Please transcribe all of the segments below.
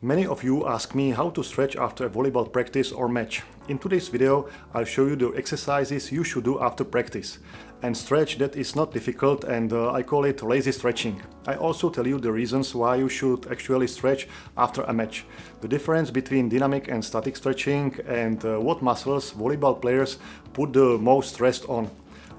Many of you ask me how to stretch after a volleyball practice or match. In today's video I'll show you the exercises you should do after practice. And stretch that is not difficult and uh, I call it lazy stretching. I also tell you the reasons why you should actually stretch after a match. The difference between dynamic and static stretching and uh, what muscles volleyball players put the most stress on.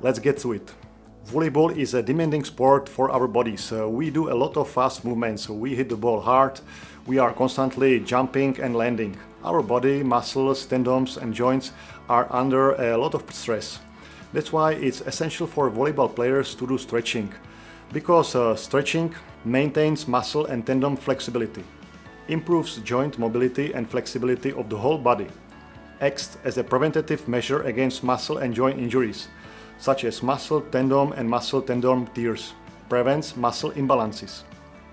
Let's get to it. Volleyball is a demanding sport for our bodies. Uh, we do a lot of fast movements. We hit the ball hard, we are constantly jumping and landing. Our body, muscles, tendons and joints are under a lot of stress. That's why it's essential for volleyball players to do stretching, because uh, stretching maintains muscle and tendon flexibility, improves joint mobility and flexibility of the whole body, acts as a preventative measure against muscle and joint injuries, such as muscle tendon and muscle tendon tears, prevents muscle imbalances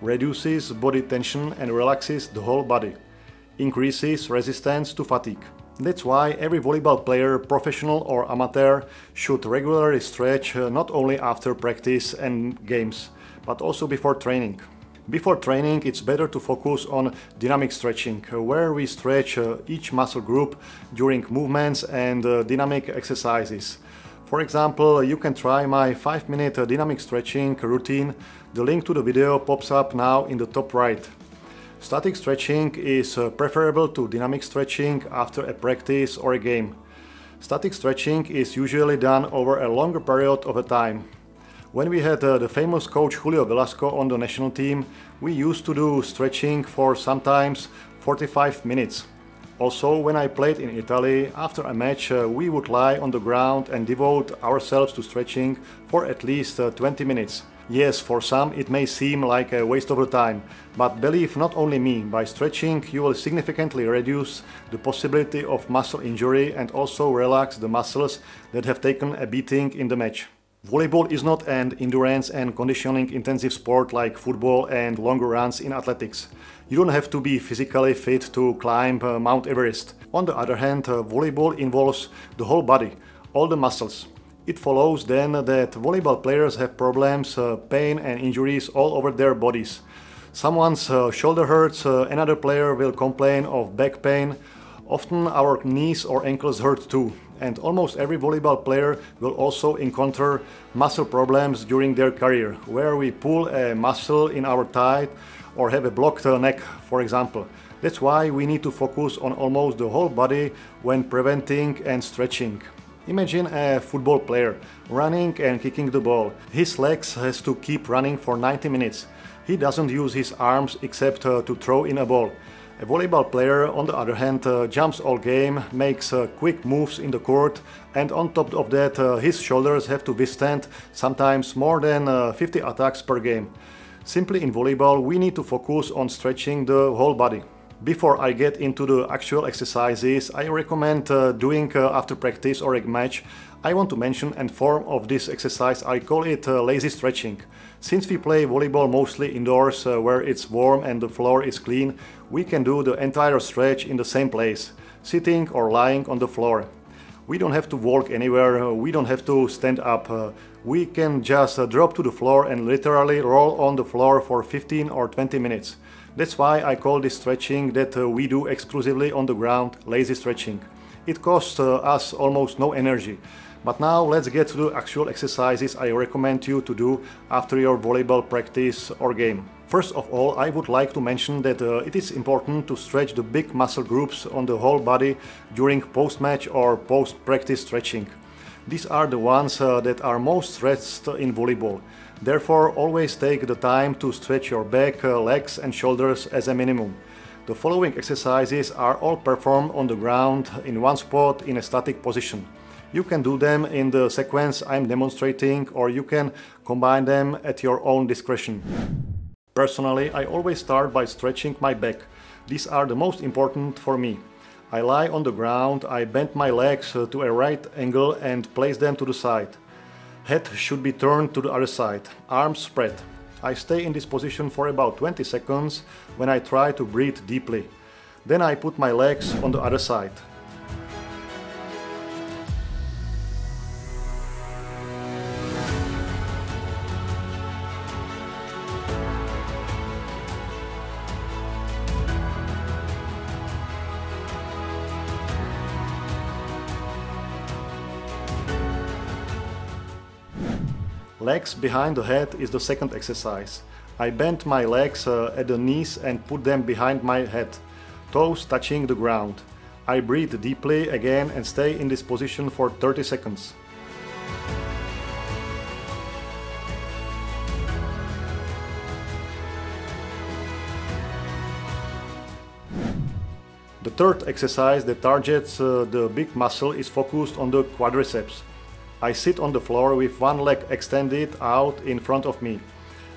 reduces body tension and relaxes the whole body, increases resistance to fatigue. That's why every volleyball player, professional or amateur, should regularly stretch uh, not only after practice and games, but also before training. Before training, it's better to focus on dynamic stretching, uh, where we stretch uh, each muscle group during movements and dynamic exercises. For example, you can try my 5 minute dynamic stretching routine. The link to the video pops up now in the top right. Static stretching is uh, preferable to dynamic stretching after a practice or a game. Static stretching is usually done over a longer period of a time. When we had uh, the famous coach Julio Velasco on the national team, we used to do stretching for sometimes 45 minutes. Also, when I played in Italy, after a match uh, we would lie on the ground and devote ourselves to stretching for at least uh, 20 minutes. Yes, for some it may seem like a waste of time, but believe not only me, by stretching you will significantly reduce the possibility of muscle injury and also relax the muscles that have taken a beating in the match. Volleyball is not an endurance and conditioning intensive sport like football and longer runs in athletics. You don't have to be physically fit to climb uh, Mount Everest. On the other hand, uh, volleyball involves the whole body, all the muscles. It follows then that volleyball players have problems, uh, pain and injuries all over their bodies. Someone's shoulder hurts, another player will complain of back pain. Often our knees or ankles hurt too and almost every volleyball player will also encounter muscle problems during their career, where we pull a muscle in our thigh or have a blocked neck, for example. That's why we need to focus on almost the whole body when preventing and stretching. Imagine a football player running and kicking the ball. His legs has to keep running for 90 minutes. He doesn't use his arms except uh, to throw in a ball. A volleyball player, on the other hand, uh, jumps all game, makes uh, quick moves in the court, and on top of that, uh, his shoulders have to withstand sometimes more than uh, 50 attacks per game. Simply in volleyball, we need to focus on stretching the whole body. Before I get into the actual exercises, I recommend uh, doing uh, after practice or a match. I want to mention and form of this exercise, I call it lazy stretching. Since we play volleyball mostly indoors uh, where it's warm and the floor is clean, we can do the entire stretch in the same place, sitting or lying on the floor. We don't have to walk anywhere, uh, we don't have to stand up. Uh, we can just uh, drop to the floor and literally roll on the floor for 15 or 20 minutes. That's why I call this stretching that uh, we do exclusively on the ground lazy stretching. It costs uh, us almost no energy. But now let's get to the actual exercises I recommend you to do after your volleyball practice or game. First of all, I would like to mention that uh, it is important to stretch the big muscle groups on the whole body during post-match or post-practice stretching. These are the ones uh, that are most stressed in volleyball. Therefore, always take the time to stretch your back, uh, legs and shoulders as a minimum. The following exercises are all performed on the ground in one spot in a static position. You can do them in the sequence I'm demonstrating or you can combine them at your own discretion. Personally, I always start by stretching my back. These are the most important for me. I lie on the ground, I bend my legs uh, to a right angle and place them to the side. Head should be turned to the other side, arms spread. I stay in this position for about 20 seconds when I try to breathe deeply. Then I put my legs on the other side. Legs behind the head is the second exercise. I bend my legs uh, at the knees and put them behind my head, toes touching the ground. I breathe deeply again and stay in this position for 30 seconds. The third exercise that targets uh, the big muscle is focused on the quadriceps. I sit on the floor with one leg extended out in front of me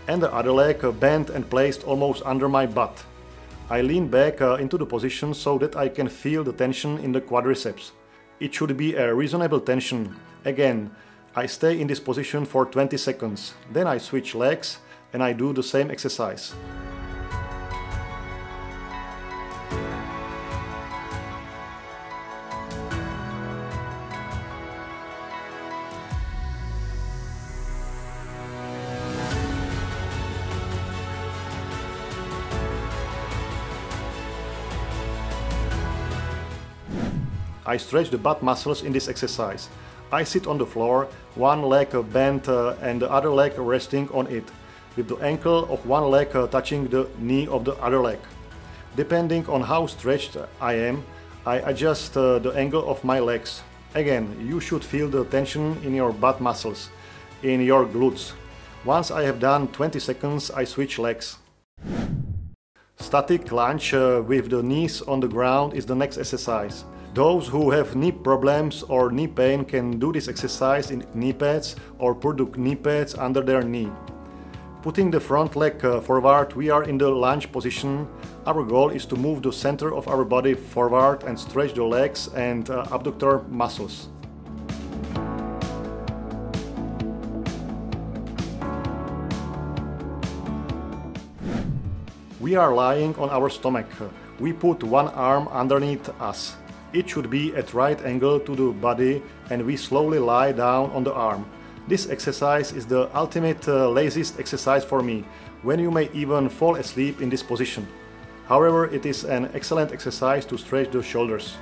and the other leg uh, bent and placed almost under my butt. I lean back uh, into the position so that I can feel the tension in the quadriceps. It should be a reasonable tension. Again, I stay in this position for 20 seconds. Then I switch legs and I do the same exercise. I stretch the butt muscles in this exercise. I sit on the floor, one leg bent uh, and the other leg resting on it, with the ankle of one leg uh, touching the knee of the other leg. Depending on how stretched I am, I adjust uh, the angle of my legs. Again, you should feel the tension in your butt muscles, in your glutes. Once I have done 20 seconds, I switch legs. Static lunge uh, with the knees on the ground is the next exercise. Those who have knee problems or knee pain can do this exercise in knee pads or put knee pads under their knee. Putting the front leg uh, forward, we are in the lunge position. Our goal is to move the center of our body forward and stretch the legs and uh, abductor muscles. We are lying on our stomach. We put one arm underneath us. It should be at right angle to the body and we slowly lie down on the arm. This exercise is the ultimate uh, laziest exercise for me, when you may even fall asleep in this position. However, it is an excellent exercise to stretch the shoulders.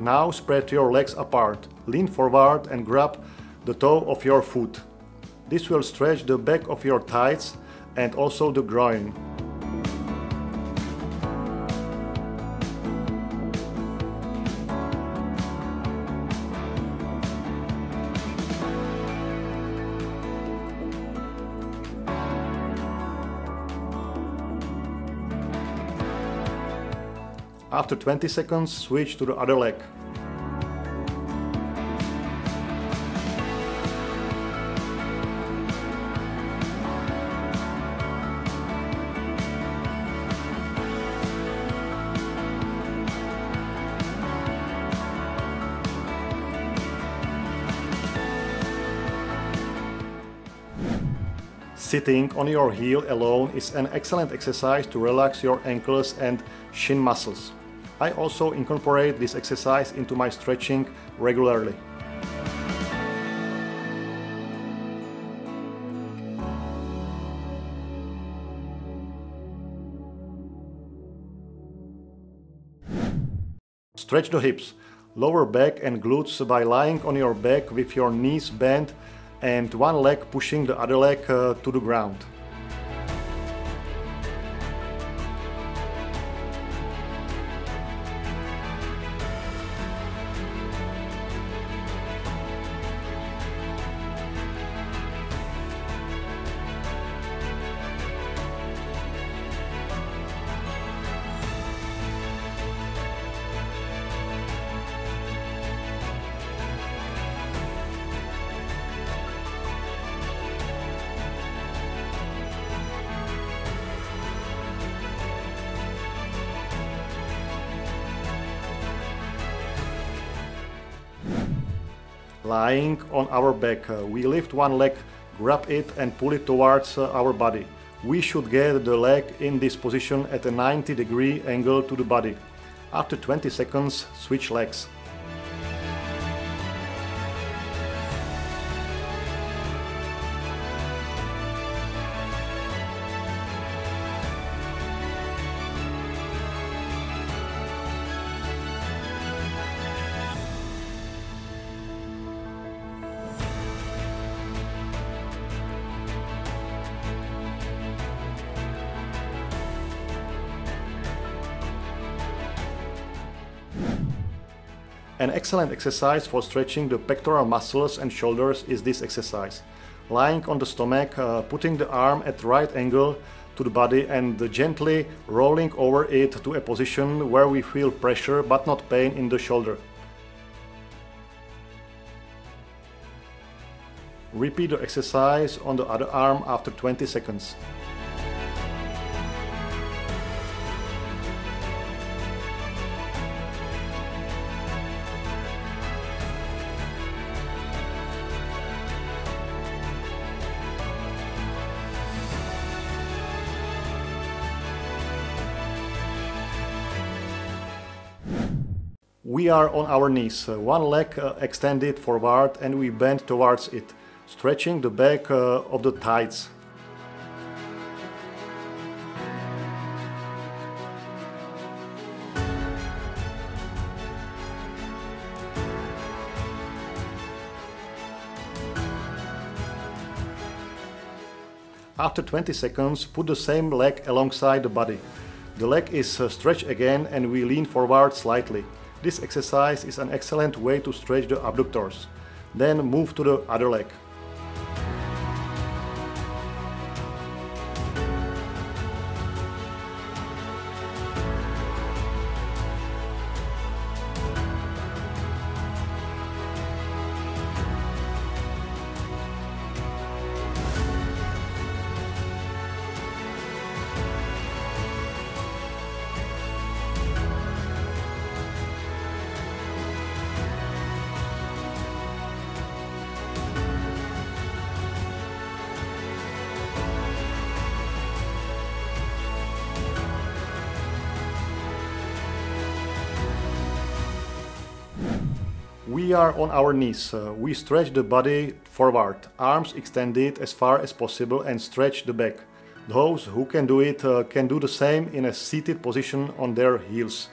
Now spread your legs apart, lean forward and grab the toe of your foot. This will stretch the back of your thighs and also the groin. After 20 seconds, switch to the other leg. Sitting on your heel alone is an excellent exercise to relax your ankles and shin muscles. I also incorporate this exercise into my stretching regularly. Stretch the hips, lower back and glutes by lying on your back with your knees bent and one leg pushing the other leg uh, to the ground. Lying on our back, uh, we lift one leg, grab it and pull it towards uh, our body. We should get the leg in this position at a 90 degree angle to the body. After 20 seconds, switch legs. An excellent exercise for stretching the pectoral muscles and shoulders is this exercise. Lying on the stomach, uh, putting the arm at right angle to the body and gently rolling over it to a position where we feel pressure but not pain in the shoulder. Repeat the exercise on the other arm after 20 seconds. We are on our knees, uh, one leg uh, extended forward and we bend towards it, stretching the back uh, of the thighs. After 20 seconds, put the same leg alongside the body. The leg is stretched again and we lean forward slightly. This exercise is an excellent way to stretch the abductors. Then move to the other leg. We are on our knees. Uh, we stretch the body forward, arms extended as far as possible and stretch the back. Those who can do it uh, can do the same in a seated position on their heels.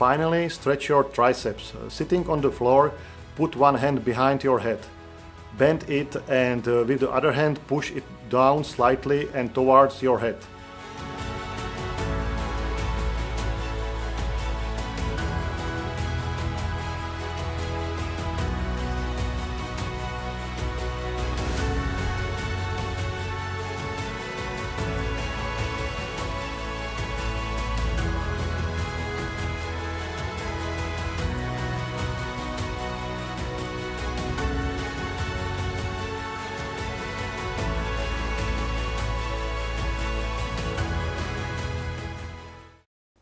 Finally, stretch your triceps. Uh, sitting on the floor, put one hand behind your head. Bend it and uh, with the other hand push it down slightly and towards your head.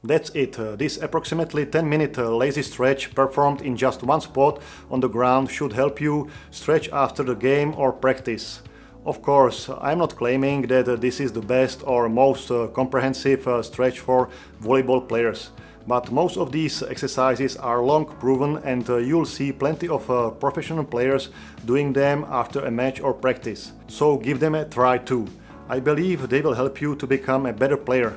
That's it. Uh, this approximately 10 minute uh, lazy stretch performed in just one spot on the ground should help you stretch after the game or practice. Of course, I'm not claiming that uh, this is the best or most uh, comprehensive uh, stretch for volleyball players. But most of these exercises are long proven and uh, you'll see plenty of professional players doing them after a match or practice. So give them a try too. I believe they will help you to become a better player.